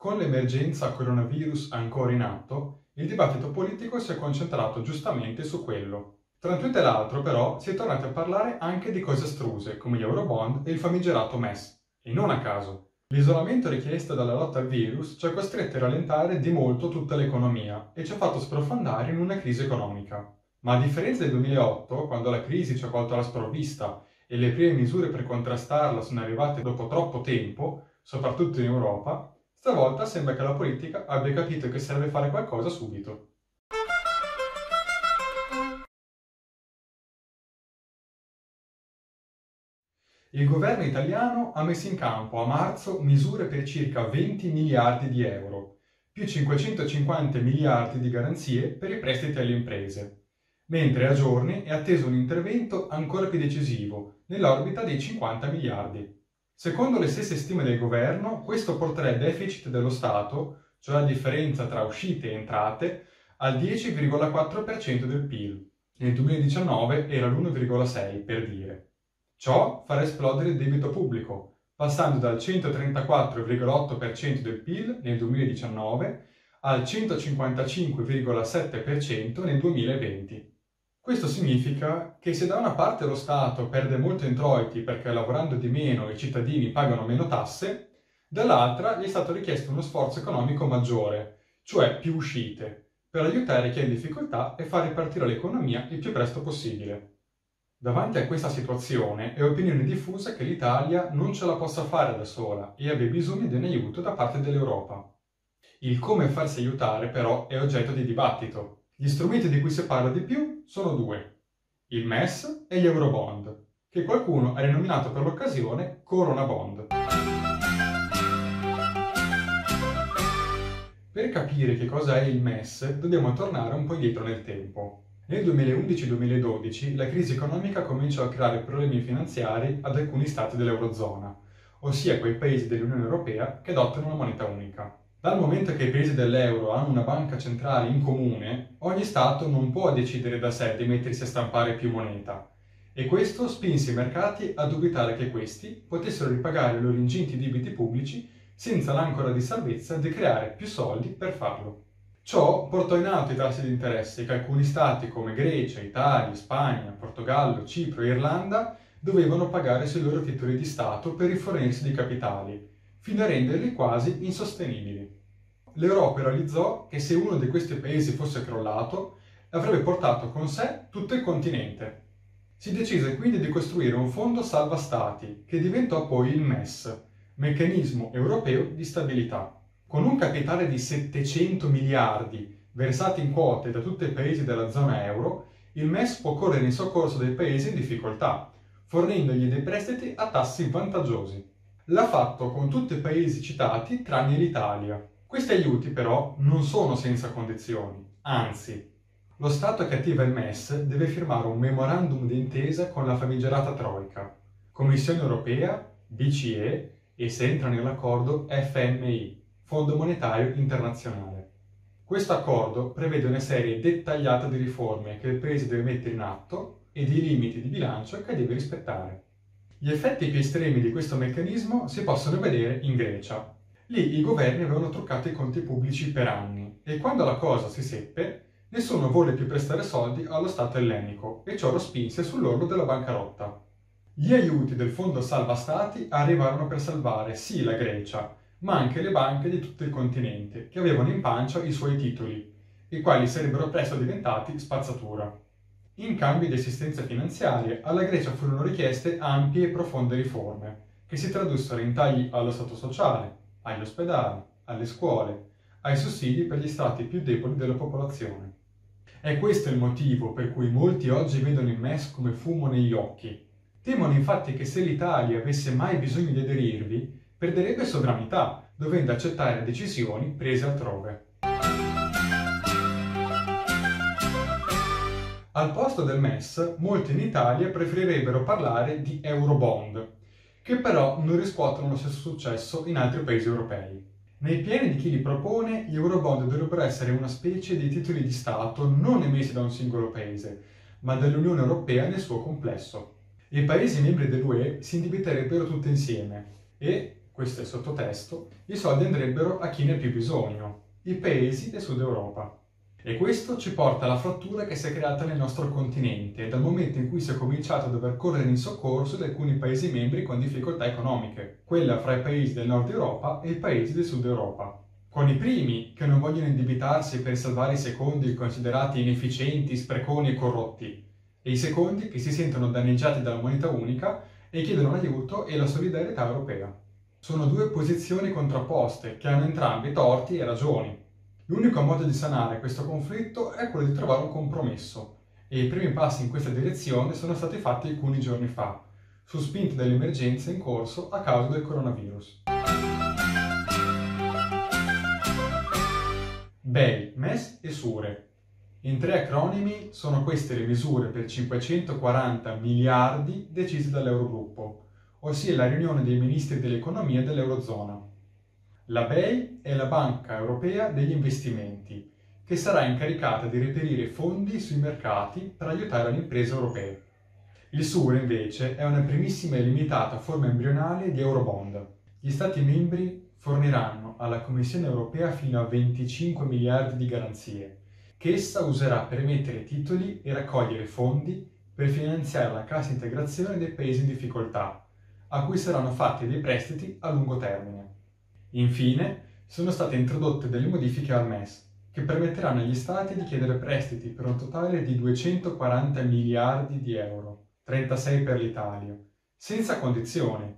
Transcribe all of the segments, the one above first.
Con l'emergenza coronavirus ancora in atto, il dibattito politico si è concentrato giustamente su quello. Tra un e l'altro, però, si è tornati a parlare anche di cose astruse, come gli Eurobond e il famigerato MES. E non a caso. L'isolamento richiesto dalla lotta al virus ci ha costretti a rallentare di molto tutta l'economia e ci ha fatto sprofondare in una crisi economica. Ma a differenza del 2008, quando la crisi ci ha colto alla sprovvista e le prime misure per contrastarla sono arrivate dopo troppo tempo, soprattutto in Europa, stavolta sembra che la politica abbia capito che serve fare qualcosa subito. Il governo italiano ha messo in campo a marzo misure per circa 20 miliardi di euro, più 550 miliardi di garanzie per i prestiti alle imprese, mentre a giorni è atteso un intervento ancora più decisivo, nell'orbita dei 50 miliardi. Secondo le stesse stime del governo, questo porterà il deficit dello Stato, cioè la differenza tra uscite e entrate, al 10,4% del PIL. Nel 2019 era l'1,6 per dire. Ciò farà esplodere il debito pubblico, passando dal 134,8% del PIL nel 2019 al 155,7% nel 2020. Questo significa che se da una parte lo Stato perde molto introiti perché lavorando di meno i cittadini pagano meno tasse, dall'altra gli è stato richiesto uno sforzo economico maggiore, cioè più uscite, per aiutare chi è in difficoltà e far ripartire l'economia il più presto possibile. Davanti a questa situazione è opinione diffusa che l'Italia non ce la possa fare da sola e abbia bisogno di un aiuto da parte dell'Europa. Il come farsi aiutare però è oggetto di dibattito gli strumenti di cui si parla di più sono due, il MES e gli Eurobond, che qualcuno ha rinominato per l'occasione Corona Bond. Per capire che cosa è il MES dobbiamo tornare un po' indietro nel tempo. Nel 2011-2012 la crisi economica cominciò a creare problemi finanziari ad alcuni stati dell'Eurozona, ossia quei paesi dell'Unione Europea che adottano una moneta unica. Dal momento che i paesi dell'euro hanno una banca centrale in comune, ogni Stato non può decidere da sé di mettersi a stampare più moneta, e questo spinse i mercati a dubitare che questi potessero ripagare i loro ingenti debiti pubblici senza l'ancora di salvezza di creare più soldi per farlo. Ciò portò in alto i tassi di interesse che alcuni stati come Grecia, Italia, Spagna, Portogallo, Cipro e Irlanda dovevano pagare sui loro titoli di Stato per rifornirsi di capitali, fino a renderli quasi insostenibili. L'Europa realizzò che se uno di questi paesi fosse crollato, avrebbe portato con sé tutto il continente. Si decise quindi di costruire un fondo salva stati, che diventò poi il MES, Meccanismo Europeo di Stabilità. Con un capitale di 700 miliardi versati in quote da tutti i paesi della zona euro, il MES può correre in soccorso dei paesi in difficoltà, fornendogli dei prestiti a tassi vantaggiosi. L'ha fatto con tutti i paesi citati tranne l'Italia. Questi aiuti però non sono senza condizioni, anzi, lo Stato che attiva il MES deve firmare un memorandum d'intesa con la famigerata Troica, Commissione europea, BCE e se entra nell'accordo FMI, Fondo Monetario Internazionale. Questo accordo prevede una serie dettagliata di riforme che il Paese deve mettere in atto e di limiti di bilancio che deve rispettare. Gli effetti più estremi di questo meccanismo si possono vedere in Grecia. Lì i governi avevano truccato i conti pubblici per anni e quando la cosa si seppe, nessuno volle più prestare soldi allo Stato ellenico e ciò lo spinse sull'orlo della bancarotta. Gli aiuti del Fondo Salva Stati arrivarono per salvare sì la Grecia, ma anche le banche di tutto il continente, che avevano in pancia i suoi titoli, i quali sarebbero presto diventati spazzatura. In cambio di assistenza finanziaria, alla Grecia furono richieste ampie e profonde riforme, che si tradussero in tagli allo Stato sociale, agli ospedali, alle scuole, ai sussidi per gli strati più deboli della popolazione. È questo il motivo per cui molti oggi vedono il MES come fumo negli occhi. Temono infatti che se l'Italia avesse mai bisogno di aderirvi, perderebbe sovranità, dovendo accettare decisioni prese altrove. Al posto del MES, molti in Italia preferirebbero parlare di Eurobond, che però non riscuotono lo stesso successo in altri paesi europei. Nei piani di chi li propone, gli Eurobond dovrebbero essere una specie di titoli di Stato non emessi da un singolo paese, ma dall'Unione Europea nel suo complesso. I paesi membri dell'UE si indebiterebbero tutti insieme e, questo è il sottotesto, i soldi andrebbero a chi ne ha più bisogno, i paesi del sud Europa. E questo ci porta alla frattura che si è creata nel nostro continente dal momento in cui si è cominciato a dover correre in soccorso di alcuni paesi membri con difficoltà economiche, quella fra i paesi del nord Europa e i paesi del sud Europa. Con i primi che non vogliono indebitarsi per salvare i secondi considerati inefficienti, spreconi e corrotti, e i secondi che si sentono danneggiati dalla moneta unica e chiedono l'aiuto e la solidarietà europea. Sono due posizioni contrapposte che hanno entrambi torti e ragioni. L'unico modo di sanare questo conflitto è quello di trovare un compromesso e i primi passi in questa direzione sono stati fatti alcuni giorni fa, su spinta dell'emergenza in corso a causa del coronavirus. BEI, MES e SURE. In tre acronimi sono queste le misure per 540 miliardi decise dall'Eurogruppo, ossia la riunione dei ministri dell'economia dell'Eurozona. La BEI è la Banca Europea degli Investimenti, che sarà incaricata di reperire fondi sui mercati per aiutare le imprese europee. Il SURE invece è una primissima e limitata forma embrionale di Eurobond. Gli Stati membri forniranno alla Commissione europea fino a 25 miliardi di garanzie, che essa userà per emettere titoli e raccogliere fondi per finanziare la cassa integrazione dei paesi in difficoltà, a cui saranno fatti dei prestiti a lungo termine. Infine, sono state introdotte delle modifiche al MES, che permetteranno agli Stati di chiedere prestiti per un totale di 240 miliardi di euro, 36 per l'Italia, senza condizioni,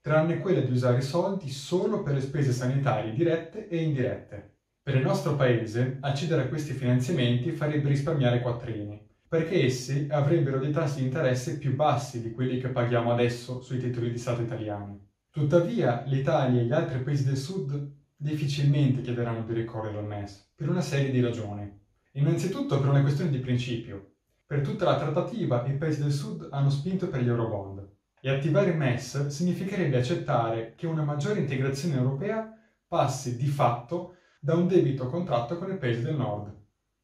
tranne quella di usare i soldi solo per le spese sanitarie dirette e indirette. Per il nostro Paese, accedere a questi finanziamenti farebbe risparmiare quattrini, perché essi avrebbero dei tassi di interesse più bassi di quelli che paghiamo adesso sui titoli di Stato italiani. Tuttavia, l'Italia e gli altri paesi del Sud difficilmente chiederanno di ricorrere al MES, per una serie di ragioni. Innanzitutto per una questione di principio. Per tutta la trattativa i paesi del Sud hanno spinto per gli Eurobond e attivare il MES significherebbe accettare che una maggiore integrazione europea passi di fatto da un debito contratto con i paesi del Nord.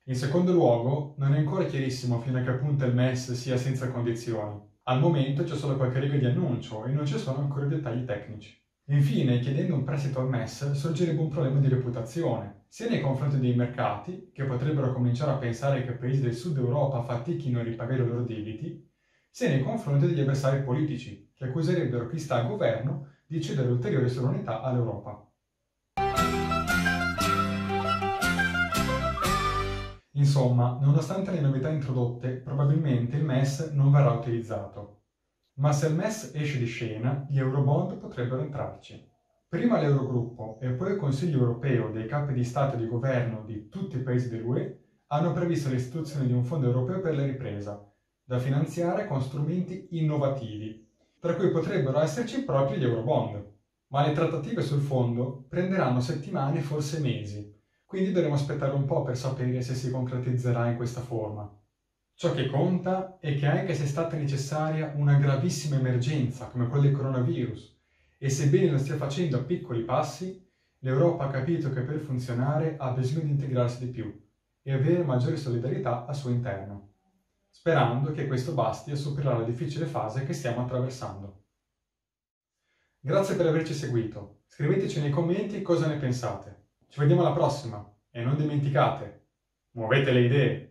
In secondo luogo, non è ancora chiarissimo fino a che punto il MES sia senza condizioni. Al momento c'è solo qualche riga di annuncio e non ci sono ancora dettagli tecnici. Infine, chiedendo un prestito al MES sorgerebbe un problema di reputazione, sia nei confronti dei mercati, che potrebbero cominciare a pensare che paesi del sud Europa fatichino a ripagare i loro debiti, sia nei confronti degli avversari politici, che accuserebbero chi sta al governo di cedere ulteriore sovranità all'Europa. Insomma, nonostante le novità introdotte, probabilmente il MES non verrà utilizzato. Ma se il MES esce di scena, gli Eurobond potrebbero entrarci. Prima l'Eurogruppo e poi il Consiglio europeo dei capi di Stato e di governo di tutti i paesi dell'UE hanno previsto l'istituzione di un fondo europeo per la ripresa, da finanziare con strumenti innovativi, tra cui potrebbero esserci proprio gli Eurobond. Ma le trattative sul fondo prenderanno settimane, forse mesi, quindi dovremo aspettare un po' per sapere se si concretizzerà in questa forma. Ciò che conta è che anche se è stata necessaria una gravissima emergenza come quella del coronavirus, e sebbene lo stia facendo a piccoli passi, l'Europa ha capito che per funzionare ha bisogno di integrarsi di più e avere maggiore solidarietà al suo interno, sperando che questo basti a superare la difficile fase che stiamo attraversando. Grazie per averci seguito, scriveteci nei commenti cosa ne pensate. Ci vediamo alla prossima e non dimenticate, muovete le idee!